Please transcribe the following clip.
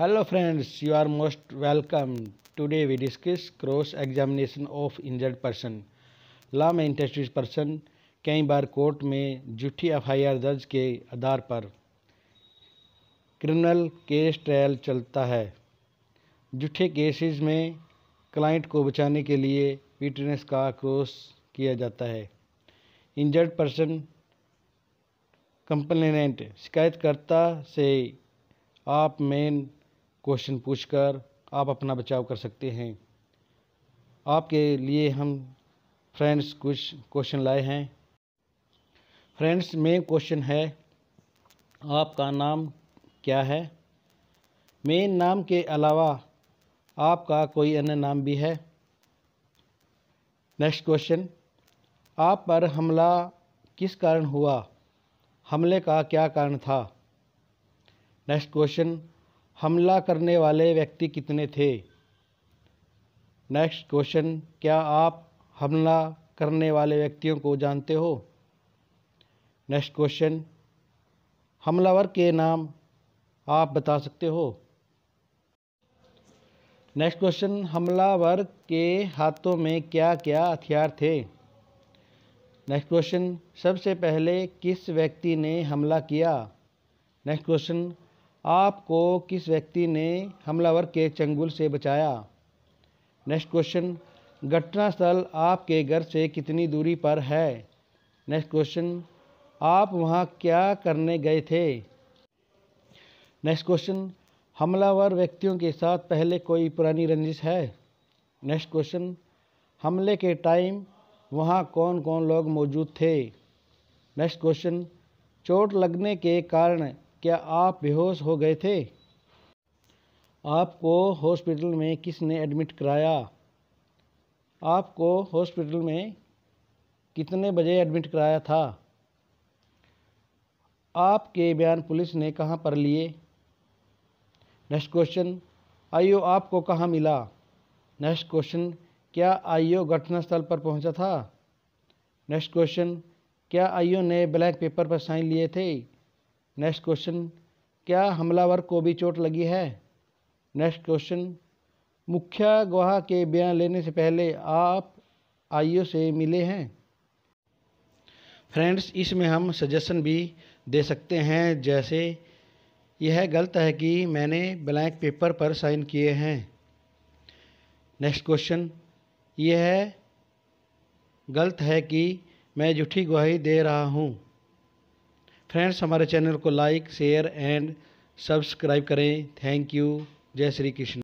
Hello friends, you are most welcome. Today we discuss cross examination of injured person. Law में interested person कई बार court में झूठी F दर्ज के आधार पर क्रिमिनल केस ट्रायल चलता है झूठे केसेस में क्लाइंट को बचाने के लिए विटनेस का क्रॉस किया जाता है इंजर्ड पर्सन कंप्लेनेंट शिकायतकर्ता से आप मेन क्वेश्चन पूछकर आप अपना बचाव कर सकते हैं। आपके लिए हम फ्रेंड्स कुछ क्वेश्चन लाए हैं। फ्रेंड्स मेन क्वेश्चन है, आपका नाम क्या है? मेन नाम के अलावा आपका कोई अन्य नाम भी है? नेक्स्ट क्वेश्चन आप पर हमला किस कारण हुआ? हमले का क्या कारण था? नेक्स्ट क्वेश्चन हमला करने वाले व्यक्ति कितने थे? नेक्स्ट क्वेश्चन क्या आप हमला करने वाले व्यक्तियों को जानते हो? नेक्स्ट क्वेश्चन हमलावर के नाम आप बता सकते हो? नेक्स्ट क्वेश्चन हमलावर के हाथों में क्या क्या हथियार थे? नेक्स्ट क्वेश्चन सबसे पहले किस व्यक्ति ने हमला किया? नेक्स्ट क्वेश्चन आपको किस व्यक्ति ने हमलावर के चंगुल से बचाया? नेक्स्ट क्वेश्चन घटनास्थल आपके घर से कितनी दूरी पर है? नेक्स्ट क्वेश्चन आप वहाँ क्या करने गए थे? नेक्स्ट क्वेश्चन हमलावर व्यक्तियों के साथ पहले कोई पुरानी रंजिश है? नेक्स्ट क्वेश्चन हमले के टाइम वहाँ कौन कौन लोग मौजूद थे? नेक्स्ट क्वेश्चन चोट लगने के कारण क्या आप बेहोश हो गए थे? आपको हॉस्पिटल में किसने एडमिट कराया? आपको हॉस्पिटल में कितने बजे एडमिट कराया था? आपके बयान पुलिस ने कहाँ पर लिए? नेक्स्ट क्वेश्चन, आईओ आपको कहाँ मिला? नेक्स्ट क्वेश्चन, क्या आईओ घटनास्थल पर पहुँचा था? नेक्स्ट क्वेश्चन, क्या आईओ ने ब्लैक पेपर पर साइन लिए थे? नेक्स्ट क्वेश्चन, क्या हमलावर को भी चोट लगी है? नेक्स्ट क्वेश्चन, मुख्य गवाह के बयान लेने से पहले आप आईओ से मिले हैं। फ्रेंड्स, इसमें हम सजेशन भी दे सकते हैं, जैसे यह गलत है कि मैंने ब्लैंक पेपर पर साइन किए हैं। नेक्स्ट क्वेश्चन, यह गलत है कि मैं झूठी गवाही दे रहा हूँ। फ्रेंड्स हमारे चैनल को लाइक शेयर एंड सब्सक्राइब करें. थैंक यू जय श्री कृष्ण.